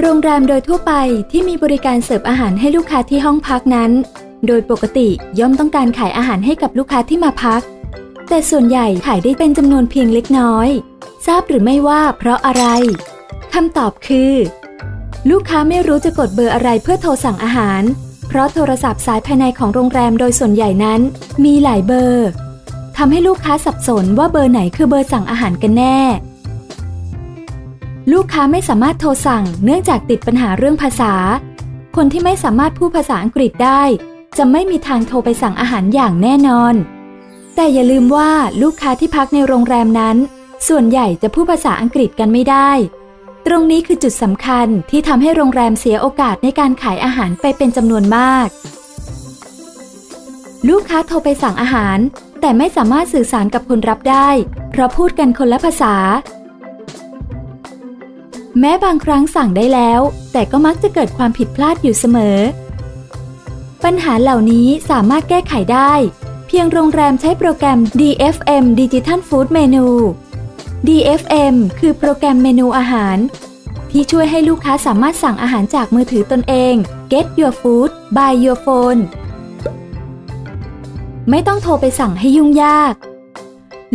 โรงแรมโดยทั่วไปที่มีบริการเสิร์ฟอาหารให้ลูกค้าที่ห้องพักนั้น โดยปกติย่อมต้องการขายอาหารให้กับลูกค้าที่มาพัก แต่ส่วนใหญ่ขายได้เป็นจำนวนเพียงเล็กน้อย ทราบหรือไม่ว่าเพราะอะไรคำตอบคือ ลูกค้าไม่รู้จะกดเบอร์อะไรเพื่อโทรสั่งอาหาร เพราะโทรศัพท์สายภายในของโรงแรมโดยส่วนใหญ่นั้น มีหลายเบอร์ ทำให้ลูกค้าสับสนว่าเบอร์ไหนคือเบอร์สั่งอาหารกันแน่ ลูกค้าไม่สามารถโทรสั่งเนื่องจากติดปัญหาเรื่องภาษา คนที่ไม่สามารถพูดภาษาอังกฤษได้ จะไม่มีทางโทรไปสั่งอาหารอย่างแน่นอน แต่อย่าลืมว่าลูกค้าที่พักในโรงแรมนั้น ส่วนใหญ่จะพูดภาษาอังกฤษกันไม่ได้ ตรงนี้คือจุดสำคัญที่ทำให้โรงแรมเสียโอกาสในการขายอาหารไปเป็นจำนวนมากลูกค้าโทรไปสั่งอาหาร แต่ไม่สามารถสื่อสารกับคนรับได้ เพราะพูดกันคนละภาษา แม้บางครั้งสั่งได้แล้ว แต่ก็มักจะเกิดความผิดพลาดอยู่เสมอ ปัญหาเหล่านี้สามารถแก้ไขได้ เพียงโรงแรมใช้โปรแกรม DFM Digital Food Menu DFM คือโปรแกรมเมนูอาหาร ที่ช่วยให้ลูกค้าสามารถสั่งอาหารจากมือถือตนเอง Get your food by your phone ไม่ต้องโทรไปสั่งให้ยุ่งยาก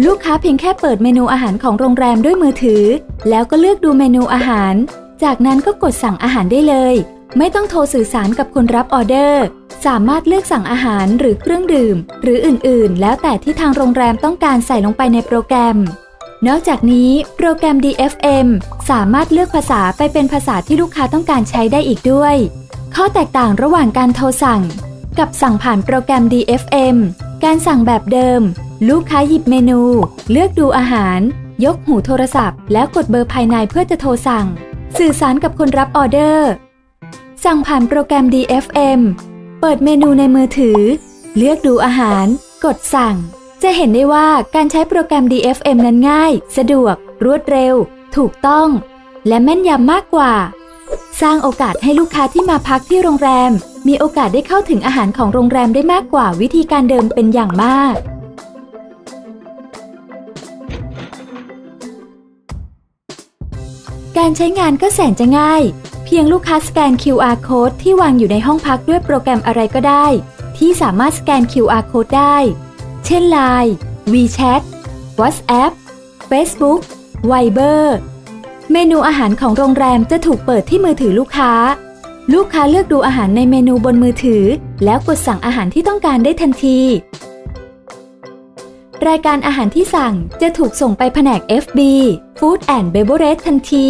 ลูกค้าเพียงแค่เปิดเมนูอาหารของโรงแรมด้วยมือถือ แล้วก็เลือกดูเมนูอาหาร จากนั้นก็กดสั่งอาหารได้เลย ไม่ต้องโทรสื่อสารกับคนรับออเดอร์ สามารถเลือกสั่งอาหารหรือเครื่องดื่ม หรืออื่นๆ แล้วแต่ที่ทางโรงแรมต้องการใส่ลงไปในโปรแกรม นอกจากนี้โปรแกรม DFM สามารถเลือกภาษาไปเป็นภาษาที่ลูกค้าต้องการใช้ได้อีกด้วย ข้อแตกต่างระหว่างการโทรสั่ง กับสั่งผ่านโปรแกรม DFM การสั่งแบบเดิม ลูกค้าหยิบเมนู เลือกดูอาหาร ยกหูโทรศัพท์ แล้วกดเบอร์ภายในเพื่อจะโทรสั่ง สื่อสารกับคนรับออเดอร์ สั่งผ่านโปรแกรม DFM เปิดเมนูในมือถือ เลือกดูอาหาร กดสั่ง จะเห็นได้ว่าการใช้โปรแกรม DFM นั้นง่าย สะดวก รวดเร็ว ถูกต้อง และแม่นยำมากกว่า สร้างโอกาสให้ลูกค้าที่มาพักที่โรงแรม มีโอกาสได้เข้าถึงอาหารของโรงแรมได้มากกว่าวิธีการเดิมเป็นอย่างมาก การใช้งานก็แสนจะง่าย เพียงลูกค้าสแกน QR code ที่วางอยู่ในห้องพักด้วยโปรแกรมอะไรก็ได้ ที่สามารถสแกน QR code ได้ เช่น Line WeChat WhatsApp Facebook Viber เมนูอาหารของโรงแรมจะถูกเปิดที่มือถือลูกค้า ลูกค้าเลือกดูอาหารในเมนูบนมือถือ แล้วกดสั่งอาหารที่ต้องการได้ทันที รายการอาหารที่สั่งจะถูกส่งไปแผนก FB Food and Beverage ทันที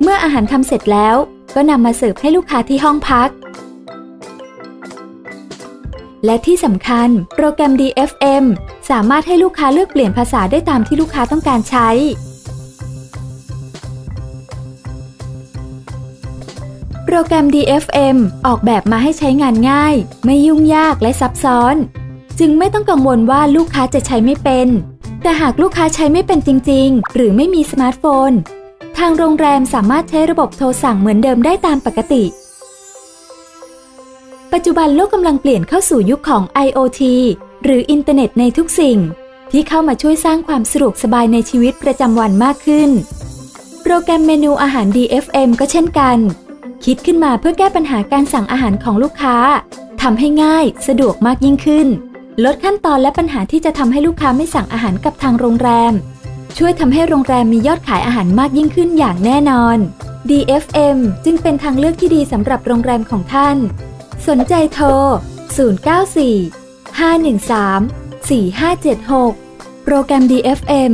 เมื่ออาหารทำเสร็จแล้ว ก็นำมาเสิร์ฟให้ลูกค้าที่ห้องพัก และที่สำคัญโปรแกรม DFM สามารถให้ลูกค้าเลือกเปลี่ยนภาษาได้ตามที่ลูกค้าต้องการใช้ โปรแกรม DFM ออกแบบมาให้ใช้งานง่าย ไม่ยุ่งยากและซับซ้อน จึงไม่ต้องกังวลว่าลูกค้าจะใช้ไม่เป็น แต่หากลูกค้าใช้ไม่เป็นจริง ๆ หรือไม่มีสมาร์ทโฟน ทางโรงแรมสามารถใช้ระบบโทรสั่งเหมือนเดิมได้ตามปกติ ปัจจุบันโลกกำลังเปลี่ยนเข้าสู่ยุคของ IoT หรืออินเทอร์เน็ตในทุกสิ่ง ที่เข้ามาช่วยสร้างความสะดวกสบายในชีวิตประจำวันมากขึ้น โปรแกรมเมนูอาหาร DFM ก็เช่นกัน คิดขึ้นมาเพื่อแก้ปัญหาการสั่งอาหารของลูกค้าทำให้ง่าย สะดวกมากยิ่งขึ้น ลดขั้นตอนและปัญหาที่จะทำให้ลูกค้าไม่สั่งอาหารกับทางโรงแรม ช่วยทำให้โรงแรมมียอดขายอาหารมากยิ่งขึ้นอย่างแน่นอน DFM จึงเป็นทางเลือกที่ดีสำหรับโรงแรมของท่าน สนใจโทร 094 513 4576 โปรแกรม DFM